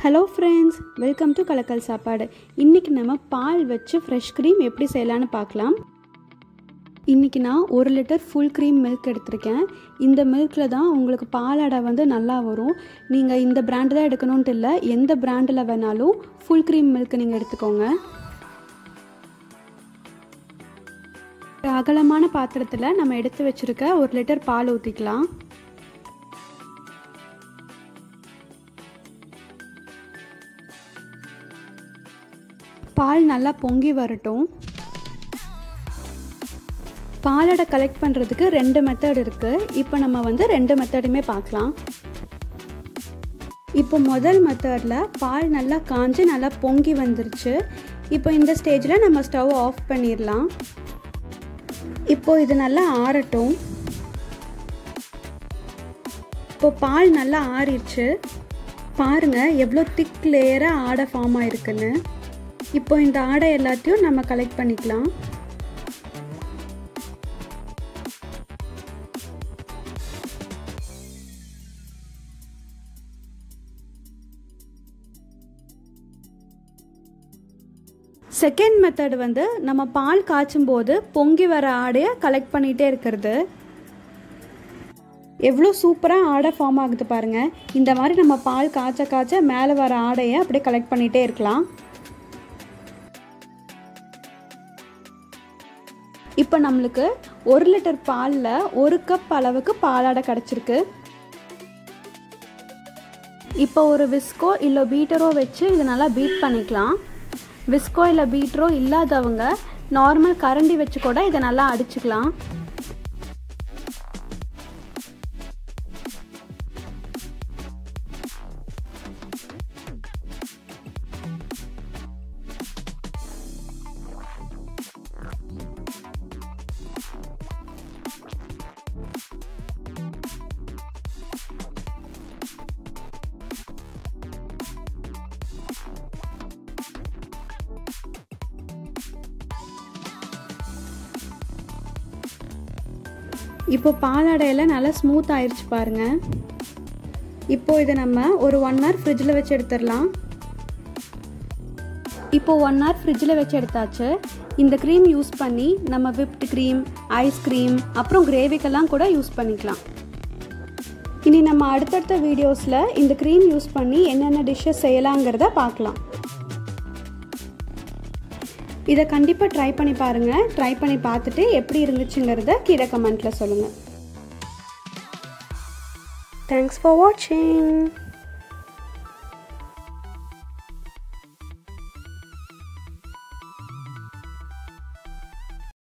Hello friends welcome to கலக்கல் சாப்பாடு இன்றைக்கி நம்ம பால் வச்சு ஃப்ரெஷ் க்ரீம் எப்படி செய்யலான்னு பார்க்கலாம் இன்றைக்கி நான் ஒரு லிட்டர் ஃபுல் க்ரீம் மில்க் எடுத்திருக்கேன் இந்த மில்கில் தான் உங்களுக்கு பாலடை வந்து நல்லா வரும் நீங்கள் இந்த பிராண்டு தான் எடுக்கணுன்ட்டு இல்லை எந்த பிராண்டில் வேணாலும் ஃபுல் க்ரீம் மில்க் நீங்கள் எடுத்துக்கோங்க அகலமான பாத்திரத்தில் நம்ம எடுத்து வச்சுருக்க ஒரு லிட்டர் பால் ஊற்றிக்கலாம் பால் நல்லா பொங்கி வரட்டும். பாலடை கலெக்ட் பண்ணுறதுக்கு ரெண்டு மெத்தட் இருக்குது இப்போ நம்ம வந்து ரெண்டு மெத்தடுமே பார்க்கலாம். இப்போ முதல் மெத்தடில் பால் நல்லா காஞ்சு நல்லா பொங்கி வந்துருச்சு. இப்போ இந்த ஸ்டேஜில் நம்ம ஸ்டவ் ஆஃப் பண்ணிடலாம் இப்போ இது நல்லா ஆறட்டும். இப்போ பால் நல்லா ஆறிடுச்சு பாருங்கள் எவ்வளோ திக் லேயராக ஆடை ஃபார்ம் ஆயிருக்குன்னு. இப்போ இந்த ஆடை எல்லாத்தையும் நம்ம கலெக்ட் பண்ணிக்கலாம். செகண்ட் மெத்தட் வந்து நம்ம பால் காய்ச்சும் போது பொங்கி வர ஆடையை கலெக்ட் பண்ணிகிட்டே இருக்கிறது. எவ்வளோ சூப்பராக ஆடை ஃபார்ம் ஆகுது பாருங்கள் இந்த மாதிரி நம்ம பால் காய்ச்ச காய்ச்ச மேலே வர ஆடையை அப்படியே கலெக்ட் பண்ணிகிட்டே இருக்கலாம். இப்போ நம்மளுக்கு ஒரு லிட்டர் பாலில் ஒரு கப் அளவுக்கு பாலாடை கிடச்சிருக்கு. இப்போ ஒரு விஸ்கோ இல்லை பீட்டரோ வச்சு இதை நல்லா பீட் பண்ணிக்கலாம். விஸ்கோ இல்லை பீட்டரோ இல்லாதவங்க நார்மல் கரண்டி வச்சு கூட இதை நல்லா அடிச்சுக்கலாம். இப்போ பாலாடையெல்லாம் நல்லா ஸ்மூத் ஆயிடுச்சு பாருங்க. இப்போ இதை நம்ம ஒரு ஒன் ஹவர் ஃப்ரிட்ஜில் வச்சு எடுத்துடலாம். இப்போ ஒன் ஹவர் ஃப்ரிட்ஜில் வச்சு எடுத்தாச்சு. இந்த க்ரீம் யூஸ் பண்ணி நம்ம விப்ட் க்ரீம் ஐஸ்கிரீம் அப்புறம் கிரேவிக்கெல்லாம் கூட யூஸ் பண்ணிக்கலாம். இனி நம்ம அடுத்தடுத்த வீடியோஸில் இந்த க்ரீம் யூஸ் பண்ணி என்னென்ன டிஷ்ஷஸ் செய்யலாங்கிறத பார்க்கலாம். இதை கண்டிப்பாக ட்ரை பண்ணி பாருங்கள் ட்ரை பண்ணி பார்த்துட்டு எப்படி இருந்துச்சுங்கிறத கீழே கமெண்ட்டில் சொல்லுங்கள் தேங்க்ஸ் ஃபார் வாட்சிங்